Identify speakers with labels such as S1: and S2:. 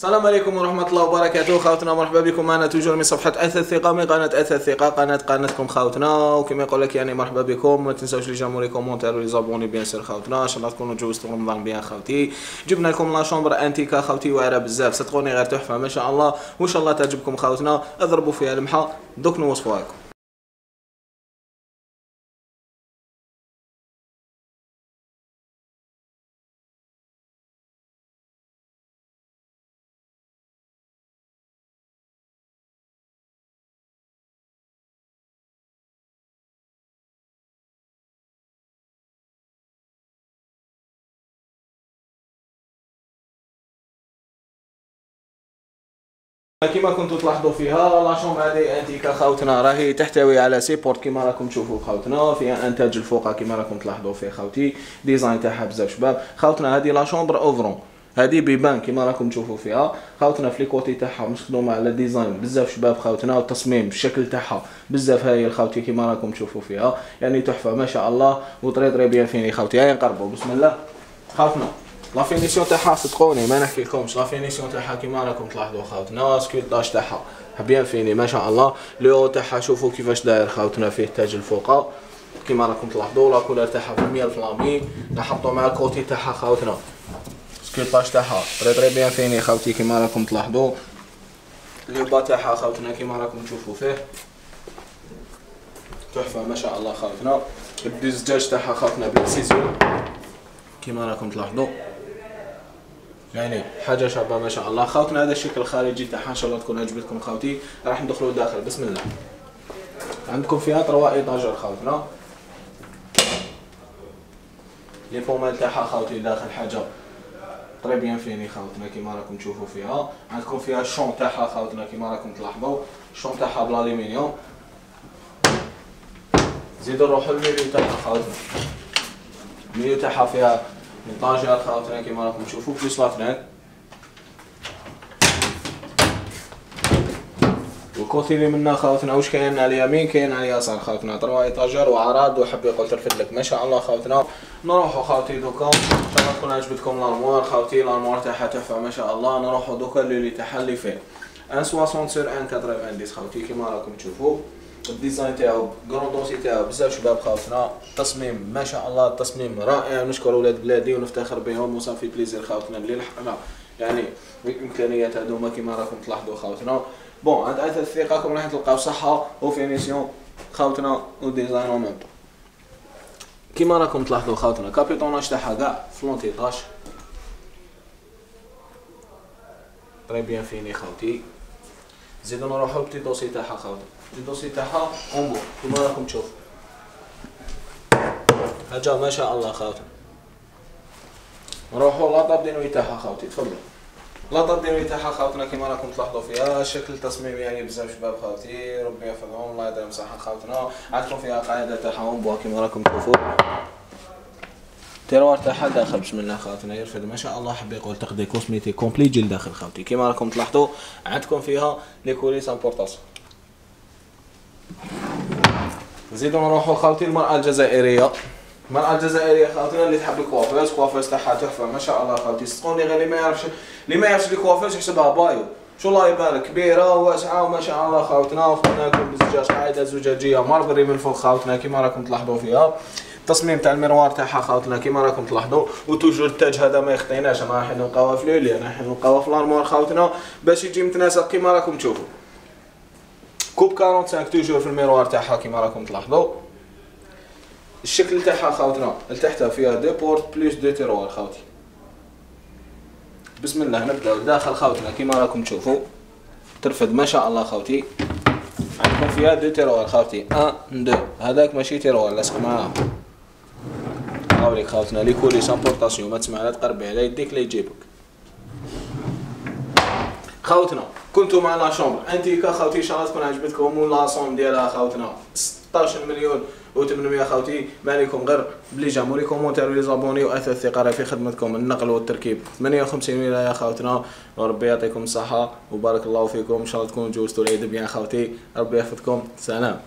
S1: السلام عليكم ورحمة الله وبركاته. خوتنا مرحبا بكم. معنا toujours من صفحة أثاث الثقة من قناة أثاث الثقة قناة قناتكم خوتنا. وكما يقول لك يعني مرحبا بكم. ما تنساوش les j'aime les commentaires و les abonnés bien sûr خوتنا. إن شاء الله تكونوا جوزتوا رمضان bien خوتي. جبنا لكم la chambre أنتيكا خوتي واعره بزاف. صدقوني غير تحفة ما شاء الله. وإن شاء الله تعجبكم خوتنا. اضربوا فيها المحا. دوك نوصفوها لكم. كما كنتوا تلاحظوا فيها la chambre هذه أنتيكا خوتنا راهي تحتوي على six portes كما راكم تشوفوا خوتنا فيها التاج الفوق كما راكم تلاحظوا فيه خوتي design تاعها بزاف شباب. خوتنا هذه la chambre ouvrante هذه بيبان كما راكم تشوفوا فيها. خوتنا في ال côté تاعها مخدومة على design بزاف شباب خوتنا والتصميم الشكل تاعها بزاف. هاي خوتي كما راكم تشوفوا فيها. يعني تحفة ما شاء الله. و très très bien fini خوتي هاي نقربوا. بسم الله. خوتنا la finition تاعها صدقوني ما نحكي لكمش la finition تاعها كيما راكم تلاحظوا خاوتنا sculptage تاعها bien fini ما شاء الله le haut تاعها شوفوا كيفاش داير خاوتنا فيه تاج الفوق كيما راكم تلاحظوا la couleur تاعها في المية الفلامي نحطوا مع ال côté تاعها خاوتنا sculptage تاعها très très bien fini خاوتي كيما راكم تلاحظوا les bas تاعها خاوتنا كيما راكم تشوفوا فيه تحفه ما شاء الله خاوتنا الزجاج تاعها خاوتنا بالسيزون كيما راكم تلاحظوا يعني حاجة شابة ما شاء الله. خوتنا هذا الشكل الخارجي تاعها ان شاء الله تكون عجبتكم خوتي راح ندخلوا داخل. بسم الله. عندكم فيها trois étagères خوتنا لي فومال تاعها خوتي داخل حاجة très bien fini خوتنا كيما راكم تشوفوا فيها. عندكم فيها الشون تاعها خوتنا كيما راكم تلاحظوا. الشون تاعها بالالومنيوم زيدوا نروحوا للميليو تاعها خوتنا الميليو تاعها فيها طاجر خاطرين كيما راكم تشوفوا بليس لاترين والكوتي اللي منا خاوتنا واش كاين؟ على اليمين كاين على اليسار خاوتنا تروا ايطاجر وعراض يقول ترفد لك. ما شاء الله خاوتنا نروحوا خاوتي دوكا ان شاء الله تكون عجبتكم الأرموار. خاوتي الأرموار تاعها تحفة ما شاء الله. نروحوا دوكا تاعها اللي فيه. أن 60 سور أن 90 خاوتي كيما راكم تشوفوا. الديزاين تاعو كروندوسي تاعو بزاف شباب خاوتنا تصميم ما شاء الله التصميم رائع. نشكر ولاد بلادي ونفتخر بهم وصافي بليزير خاوتنا اللي لحقنا. يعني الامكانيات هذوما كيما راكم تلاحظوا خاوتنا بون عند اثاث ثقاكم راح تلقاو صحة وفينيسيون خاوتنا وديزاين اون ميم كيما راكم تلاحظوا خاوتنا كابيتوناج تاعها كاع فلونتيطاج très bien fini خاوتي زيدو نروحو petit dossier تاعها خاوتنا ال dossier تاعها en bois كيما راكم تشوفوا حاجة ما شاء الله خاوتي. نروحوا la table de nuit تاعها خاوتي. تفضل. la table de nuit تاعها خاوتنا كيما راكم تلاحظوا فيها. شكل تصميم يعني بزاف شباب خاوتي. ربي يحفظهم الله يديم صحة خاوتنا. عندكم فيها قاعدة تاعها en bois كيما راكم تشوفوا tiroir تاعها داخل. بسم الله خاوتنا يرفد. ما شاء الله حب يقول تقضي cosmétique complet جيل داخل خاوتي كيما راكم تلاحظوا عندكم فيها les coulisses importation نزيدو نروحو خاوتي المرأة الجزائرية. المرأة الجزائرية خاوتنا اللي تحب ال coiffeuse coiffeuse تاعها تحفة. ما شاء الله خاوتي صدقوني غير اللي ما يعرفش اللي ما يعرفش ال coiffeuse يحسبها bahut. شو الله يبارك. كبيرة واسعة وما شاء الله خاوتنا. وخدنا لكم بزجاج قاعدة زجاجية. marbré من فوق خاوتنا كيما راكم تلاحظوا فيها. التصميم تاع ال miroir تاعها خاوتنا كيما راكم تلاحظوا. و toujours التاج هذا ما يخطيناش. راح نلقاوه في le lit راح نلقاوه في الأرموار خاوتنا. باش يجي متناسق كيما راكم تشوفوا. coupe 45 toujours في ال miroir تاعها كيما راكم تلاحظوا. الشكل تاعها خاوتنا لتحتها فيها deux portes plus deux tiroirs خاوتي. بسم الله نبداو داخل خاوتنا كيما راكم تشوفوا. ترفد ما شاء الله خاوتي. عندكم فيها deux tiroirs خاوتي. un deux. هذاك ماشي tiroir لاصق معاه هاوليك خاوتنا les coulisses importation ما تسمع لا تقربي على يديك لا يجيبك خوتنا كنتو مع la chambre انتيكا خوتي ان شاء الله تكون عجبتكم و la somme ديالها خوتنا 16 مليون و800 خوتي ما عليكم غير ب les j'aime les commentaires و les abonnés واثاث الثقه في خدمتكم النقل والتركيب 58 ولايه خوتنا وربي يعطيكم الصحه وبارك الله فيكم ان شاء الله تكونوا جوزتوا العيد بيان خوتي ربي يحفظكم سلام